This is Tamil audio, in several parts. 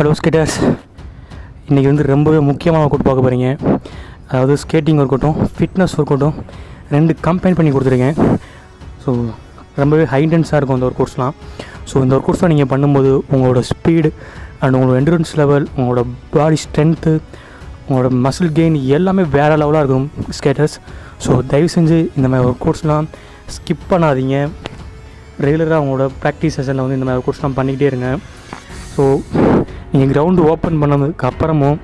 ஹலோ ஸ்கேட்டர்ஸ் இன்றைக்கி வந்து ரொம்பவே முக்கியமான ஒர்க் அவுட் பார்க்க போகிறீங்க அதாவது ஸ்கேட்டிங் ஒர்க் அவுட்டும் ஃபிட்னஸ் ஒர்க் அவுட்டும் ரெண்டு கம்பைன் பண்ணி கொடுத்துருக்கேன். ஸோ ரொம்பவே ஹைடென்ஸாக இருக்கும் இந்த ஒர்க் அவுட்ஸ்லாம் ஸோ இந்த ஒர்க் அவுட்ஸ்லாம் நீங்கள் பண்ணும்போது உங்களோட ஸ்பீடு அண்ட் உங்களோட என்ட்ரன்ஸ் லெவல் உங்களோட பாடி ஸ்ட்ரென்த்து உங்களோட மசில் கெயின் எல்லாமே வேறு லெவலாக இருக்கும் ஸ்கேட்டர்ஸ் ஸோ தயவு செஞ்சு இந்த மாதிரி ஒர்க் அவுட்ஸ்லாம் ஸ்கிப் பண்ணாதீங்க. ரெகுலராக உங்களோட ப்ராக்டிஸ் செஷனில் வந்து இந்த மாதிரி ஒர்க் அவுட்ஸ்லாம் பண்ணிக்கிட்டே இருங்க. ஸோ நீங்கள் கிரவுண்டு ஓப்பன் பண்ணதுக்கு அப்புறமும்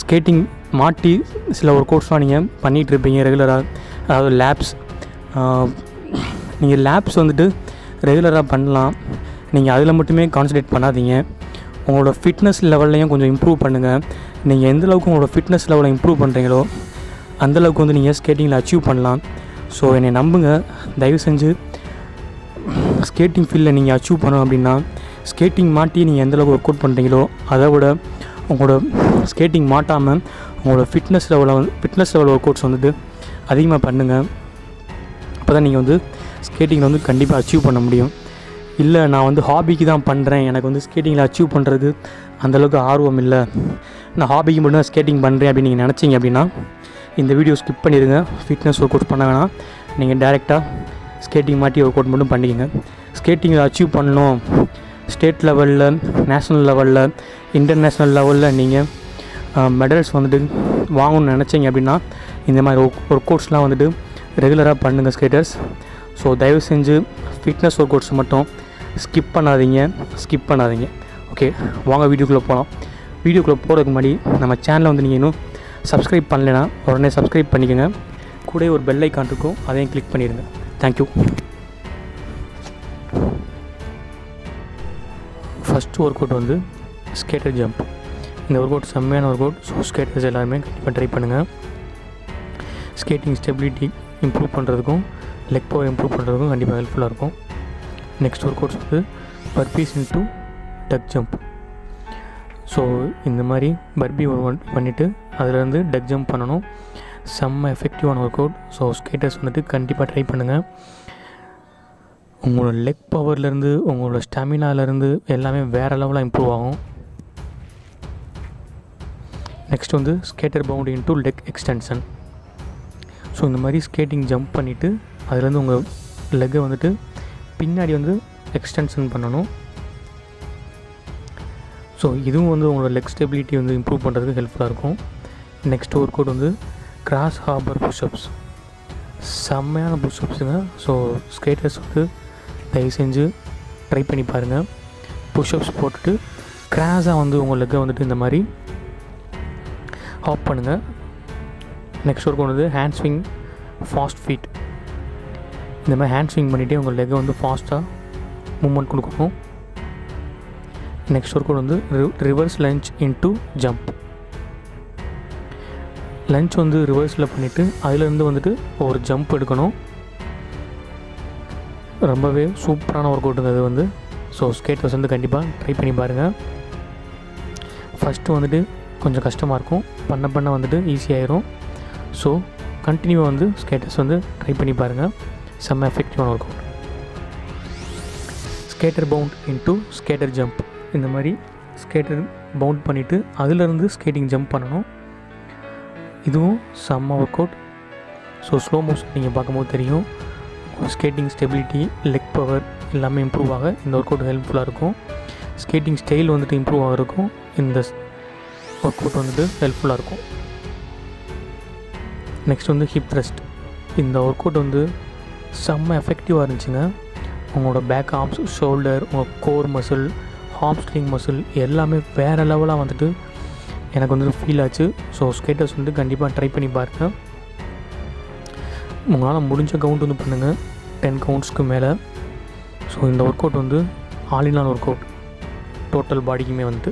ஸ்கேட்டிங் மாட்டி சில ஒரு கோர்ஸ்லாம் நீங்கள் பண்ணிகிட்டு இருப்பீங்க ரெகுலராக அதாவது லேப்ஸ் நீங்கள் லேப்ஸ் வந்துட்டு ரெகுலராக பண்ணலாம். நீங்கள் அதில் மட்டுமே கான்சன்ட்ரேட் பண்ணாதீங்க. உங்களோட ஃபிட்னஸ் லெவல்லையும் கொஞ்சம் இம்ப்ரூவ் பண்ணுங்கள் நீங்கள் எந்த அளவுக்கு உங்களோட ஃபிட்னஸ் லெவலை இம்ப்ரூவ் பண்ணுறீங்களோ அந்தளவுக்கு வந்து நீங்கள் ஸ்கேட்டிங்கில் அச்சீவ் பண்ணலாம். ஸோ என்னை நம்புங்க. தயவு செஞ்சு ஸ்கேட்டிங் ஃபீல்டில் நீங்கள் அச்சீவ் பண்ணணும் அப்படின்னா ஸ்கேட்டிங் மாட்டி நீங்கள் எந்தளவுக்கு ஒர்க் அவுட் பண்ணுறீங்களோ அதை விட உங்களோட ஸ்கேட்டிங் மாட்டாமல் உங்களோட ஃபிட்னஸ் லெவலில் வந்து ஃபிட்னஸ் லெவல் ஒர்க் அவுட்ஸ் வந்துட்டு அதிகமாக பண்ணுங்கள் அப்போ தான் நீங்கள் வந்து ஸ்கேட்டிங்கில் வந்து கண்டிப்பாக அச்சீவ் பண்ண முடியும். இல்லை நான் வந்து ஹாபிக்கு தான் பண்ணுறேன் எனக்கு வந்து ஸ்கேட்டிங்கில் அச்சீவ் பண்ணுறது அந்தளவுக்கு ஆர்வம் இல்லை. நான் ஹாபிக்கு மட்டும் தான் ஸ்கேட்டிங் பண்ணுறேன் அப்படின்னு நீங்கள் நினச்சிங்க அப்படின்னா இந்த வீடியோ ஸ்கிப் பண்ணிடுங்க. ஃபிட்னஸ் ஒர்க் அவுட் பண்ண வேணாம். நீங்கள் டேரெக்டாக ஸ்கேட்டிங் மாட்டி ஒர்க் அவுட் மட்டும் பண்ணிக்கங்க. ஸ்கேட்டிங்கில் அச்சீவ் பண்ணணும். ஸ்டேட் லெவலில் நேஷ்னல் லெவலில் இன்டர்நேஷ்னல் லெவலில் நீங்கள் மெடல்ஸ் வந்துட்டு வாங்கணும்னு நினச்சிங்க அப்படின்னா இந்த மாதிரி ஒர்க் ஒர்க் அவுட்ஸ்லாம் வந்துட்டு ரெகுலராக பண்ணுங்கள் ஸ்கேட்டர்ஸ் ஸோ தயவு செஞ்சு ஃபிட்னஸ் ஒர்க் அவுட்ஸ் மட்டும் ஸ்கிப் பண்ணாதீங்க ஸ்கிப் பண்ணாதீங்க. ஓகே வாங்க வீடியோக்குள்ளே போகலாம் வீடியோக்குள்ளே போகிறதுக்கு முன்னாடி நம்ம சேனலை வந்து நீங்கள் இன்னும் சப்ஸ்கிரைப் பண்ணலைன்னா உடனே சப்ஸ்கிரைப் பண்ணிக்கோங்க. கூட ஒரு பெல் ஐக்கான் இருக்கும் அதையும் கிளிக் பண்ணிடுங்க. தேங்க்யூ ஃபஸ்ட்டு ஒர்க் அவுட் வந்து ஸ்கேட்டர் ஜம்ப் இந்த ஒர்க் அவுட் செம்மையான ஒர்க் அவுட் ஸோ ஸ்கேட்டர்ஸ் எல்லாருமே கண்டிப்பாக ட்ரை பண்ணுங்கள் ஸ்கேட்டிங் ஸ்டெபிலிட்டி இம்ப்ரூவ் பண்ணுறதுக்கும் லெக் பவர் இம்ப்ரூவ் பண்ணுறதுக்கும் கண்டிப்பாக ஹெல்ப்ஃபுல்லாக இருக்கும். நெக்ஸ்ட் ஒர்க் அவுட்ஸ் வந்து burpees into tuck jump so இந்த மாதிரி பர்பி ஒரு பண்ணிவிட்டு அதுலேருந்து டக் ஜம்ப் பண்ணணும். செம்ம எஃபெக்டிவான ஒர்க் அவுட் ஸோ ஸ்கேட்டர்ஸ் வந்துட்டு கண்டிப்பாக ட்ரை பண்ணுங்கள் உங்களோட லெக் பவர்லேருந்து உங்களோட ஸ்டாமினாலேருந்து எல்லாமே வேறு லெவலாக இம்ப்ரூவ் ஆகும். நெக்ஸ்ட் வந்து skater bound into leg extension so இந்த மாதிரி ஸ்கேட்டிங் ஜம்ப் பண்ணிவிட்டு அதுலேருந்து உங்கள் லெக்கை வந்துட்டு பின்னாடி வந்து எக்ஸ்டென்ஷன் பண்ணணும். ஸோ இதுவும் வந்து உங்களோட லெக் ஸ்டெபிலிட்டி வந்து இம்ப்ரூவ் பண்ணுறதுக்கு ஹெல்ப்ஃபுல்லாக இருக்கும். நெக்ஸ்ட் ஒர்க் அவுட் வந்து கிராஸ் ஹார்பர் புஷ்அப்ஸ் செம்மையான புஷ்அப்ஸுங்க ஸோ ஸ்கேட்டர்ஸ் வந்து தயவு செஞ்சு ட்ரை பண்ணி பாருங்கள் புஷ்அப்ஸ் போட்டுட்டு கிராஸாக வந்து உங்கள் லெக்கை வந்துட்டு இந்த மாதிரி ஹாப் பண்ணுங்கள் நெக்ஸ்ட் ஒர்க் வந்து ஹேண்ட் ஸ்விங் ஃபாஸ்ட் ஃபீட் இந்த மாதிரி ஹேண்ட் ஸ்விங் பண்ணிவிட்டு உங்கள் லெக்கை வந்து ஃபாஸ்ட்டாக மூமெண்ட் கொடுக்கணும் நெக்ஸ்ட் ஒர்க் வந்து reverse lunge into jump lunge வந்து ரிவர்ஸில் பண்ணிவிட்டு அதுலேருந்து வந்துட்டு ஒரு ஜம்ப் எடுக்கணும். ரொம்பவே சூப்பரான ஒர்க் அவுட் அது வந்து. ஸோ ஸ்கேட்டர்ஸ் வந்து கண்டிப்பாக ட்ரை பண்ணி பாருங்கள் ஃபஸ்ட்டு வந்துட்டு கொஞ்சம் கஷ்டமாக இருக்கும். பண்ண பண்ண வந்துட்டு ஈஸியாயிரும் ஸோ கண்டினியூவாக வந்து ஸ்கேட்டர்ஸ் வந்து ட்ரை பண்ணி பாருங்கள் செம்ம எஃபெக்டிவான workout skater bound into skater jump இந்த மாதிரி ஸ்கேட்டர் பவுண்ட் பண்ணிவிட்டு அதுலேருந்து ஸ்கேட்டிங் ஜம்ப் பண்ணணும். இதுவும் செம்ம work out so slow motion நீங்கள் பார்க்கும்போது தெரியும். ஸ்கேட்டிங் ஸ்டெபிலிட்டி லெக் பவர் எல்லாமே இம்ப்ரூவ் ஆக இந்த ஒர்க் அவுட் ஹெல்ப்ஃபுல்லாக இருக்கும். ஸ்கேட்டிங் ஸ்டைல் வந்துட்டு இம்ப்ரூவ் ஆகிறதுக்கும் இந்த ஒர்க் அவுட் வந்துட்டு ஹெல்ப்ஃபுல்லாக இருக்கும். நெக்ஸ்ட் வந்து ஹிப் த்ரஸ்ட் இந்த ஒர்க் அவுட் வந்து செம்ம எஃபெக்டிவாக இருந்துச்சுங்க. உங்களோட பேக் ஆர்ம்ஸ் ஷோல்டர் உங்கள் கோர் மசில் ஹாம்ஸ்ட்ரிங் மசில் எல்லாமே வேறு லெவலாக வந்துட்டு எனக்கு வந்துட்டு ஃபீல் ஆச்சு. ஸோ ஸ்கேட்டர்ஸ் வந்து கண்டிப்பாக ட்ரை பண்ணி பாருங்கள் உங்களால் முடிஞ்ச கவுண்ட் வந்து பண்ணுங்கள் டென் கவுண்ட்ஸ்க்கு மேலே. ஸோ இந்த ஒர்க் அவுட் வந்து all in all workout total பாடிக்குமே வந்து.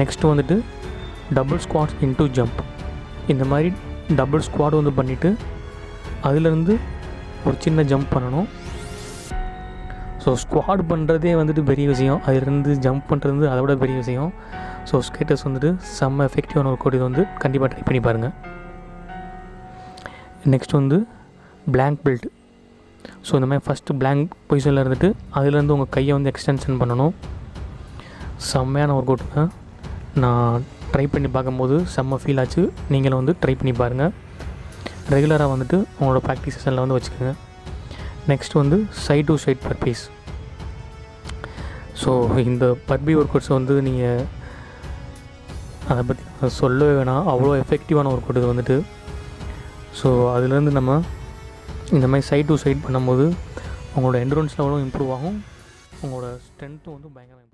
நெக்ஸ்ட்டு வந்துட்டு டபுள் ஸ்குவாட்ஸ் இன்ட்டு ஜம்ப் இந்த மாதிரி டபுள் ஸ்குவாட் வந்து பண்ணிவிட்டு அதுலேருந்து ஒரு சின்ன ஜம்ப் பண்ணணும். ஸோ ஸ்குவாட் பண்ணுறதே வந்துட்டு பெரிய விஷயம். அதுலேருந்து ஜம்ப் பண்ணுறது அதை விட பெரிய விஷயம். ஸோ ஸ்கேட்டர்ஸ் வந்துட்டு செம்ம எஃபெக்டிவான ஒர்க் அவுட் இது வந்து. கண்டிப்பாக ட்ரை பண்ணி பாருங்கள் நெக்ஸ்ட் வந்து பிளாங்க் பெல்ட் ஸோ இந்த மாதிரி ஃபஸ்ட்டு பிளாங்க் பொசிஷனில் இருந்துட்டு அதுலேருந்து உங்கள் கையை வந்து எக்ஸ்டென்ஷன் பண்ணணும். செம்மையான ஒர்க் அவுட்டுங்க நான் ட்ரை பண்ணி பார்க்கும்போது செம்ம ஃபீல் ஆச்சு. நீங்களும் வந்து ட்ரை பண்ணி பாருங்கள் ரெகுலராக வந்துட்டு உங்களோட ப்ராக்டிஸ் செஷனில் வந்து வச்சுக்கோங்க. நெக்ஸ்ட் வந்து side to side burpees so இந்த பர்பி ஒர்க் அவுட்ஸ் வந்து நீங்கள் அதை பற்றி சொல்லவே வேணாம். அவ்வளோ எஃபெக்டிவான ஒர்க் அவுட் இது வந்துட்டு. ஸோ அதுலேருந்து நம்ம இந்த மாதிரி சைட் டு சைட் பண்ணும்போது உங்களோட என்ட்ரன்ஸ் லெவலும் இம்ப்ரூவ் ஆகும். உங்களோட ஸ்ட்ரென்த்தும் வந்து பயங்கரம்